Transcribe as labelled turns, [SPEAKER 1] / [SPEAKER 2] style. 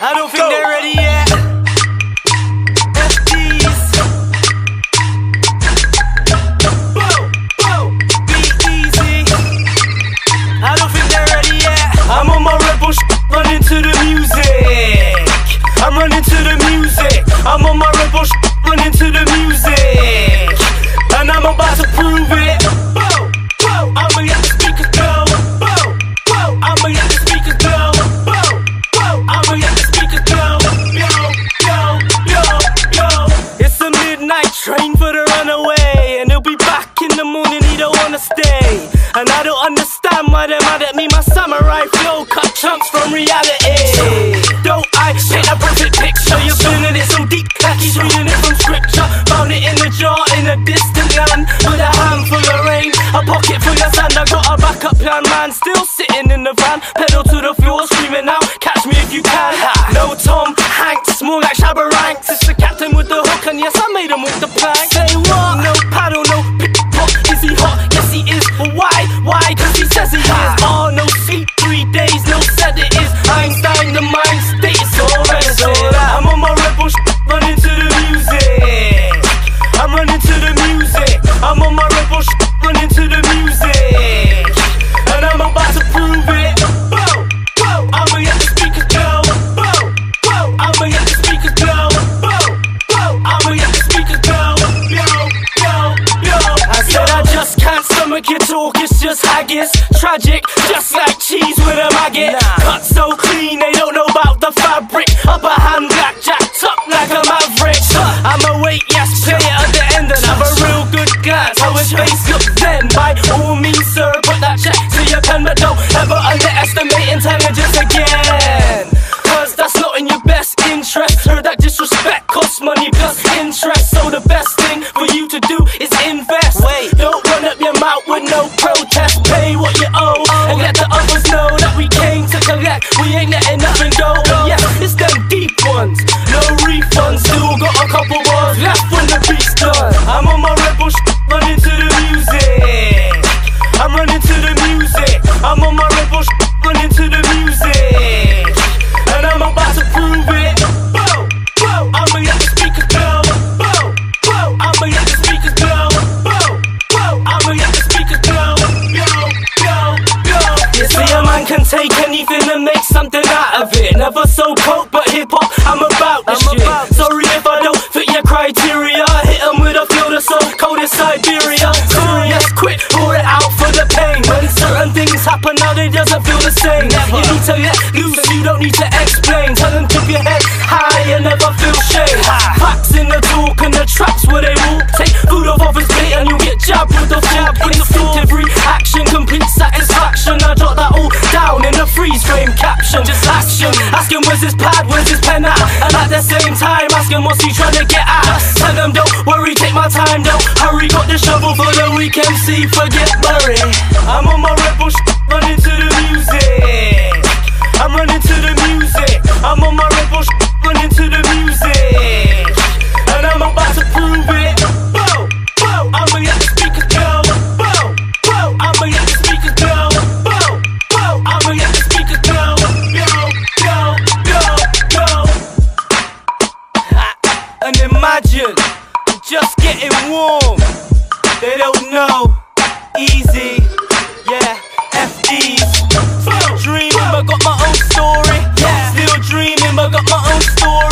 [SPEAKER 1] I don't think they're ready yet. FDs. Whoa, whoa, be easy. I don't think they're ready yet. I'm on my rebel sh- running to the music. I'm running to the music. I'm on my rebel sh- Still sitting in the van, pedal to the floor, screaming out, "Catch me if you can!" No Tom haggis. Tragic, just like cheese with a maggot. Cut so clean, they don't know about the fabric. Upper hand blackjack, up like a maverick. I'ma wait, yes, play it at the end and have a real good glance. How his face looks then. By all means, sir, put that check to your pen, but don't ever underestimate intelligence again. Cause that's not in your best interest. Heard that disrespect costs money plus interest. So the best thing We ain't take anything and make something out of it. Never so cold, but hip hop, I'm about the shit. Sorry if I don't fit your criteria. Hit Hit 'em with a feel that's so cold as Siberia. Serious, quit, pour it out for the pain. When certain things happen now, they doesn't feel the same. You need to let loose, you don't need to explain. Tell them keep your head high and never feel shame. Facts in the talk and the traps where they walk. Take food off of his plate and you'll get jabbed with the jab. Instinctive reaction, Ask him where's his pad, where's his pen at? And at the same time, ask him what's he trying to get at. Tell them don't worry, take my time, don't hurry. Got the shovel for the week MC, forget Murray. I'm on my rebel sh- running to the Easy, yeah, FDs. Still dreaming, but got my own story. Still dreaming, but got my own story.